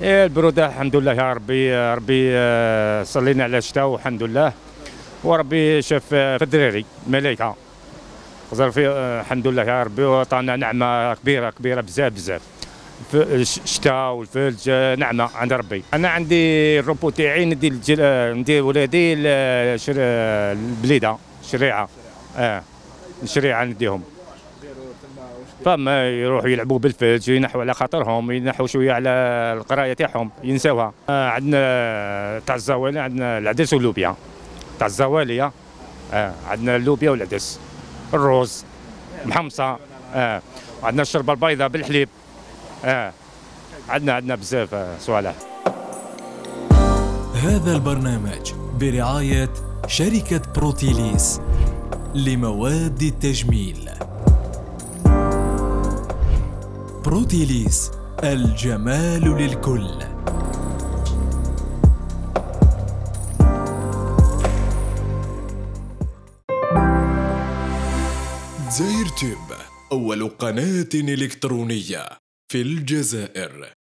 إيه البرودة الحمد لله يا ربي. ربي آه، صلينا على الشتاء والحمد لله. وربي شاف آه، في الدراري ملائكة خزر في آه، الحمد لله يا ربي. وعطانا نعمة كبيرة كبيرة بزاف بزاف. الشتاء والثلج آه، نعمة عند ربي. أنا عندي الروبو تاعي ندي ندي ولادي البليدة شريعة. آه الشريعة نديهم. فما يروحوا يلعبوا بالفلج ينحوا على خاطرهم ينحوا شوية على القراية تاعهم ينساوها. آه عندنا تاع الزوالي عندنا العدس واللوبيا. تاع الزواليه آه عندنا اللوبيا والعدس. الروز محمصة آه عندنا الشربة البيضاء بالحليب عندنا عندنا بزاف صوالح هذا البرنامج برعاية شركة بروتيليس لمواد التجميل. بروتيليس الجمال للكل. زاير تيوب أول قناة إلكترونية في الجزائر.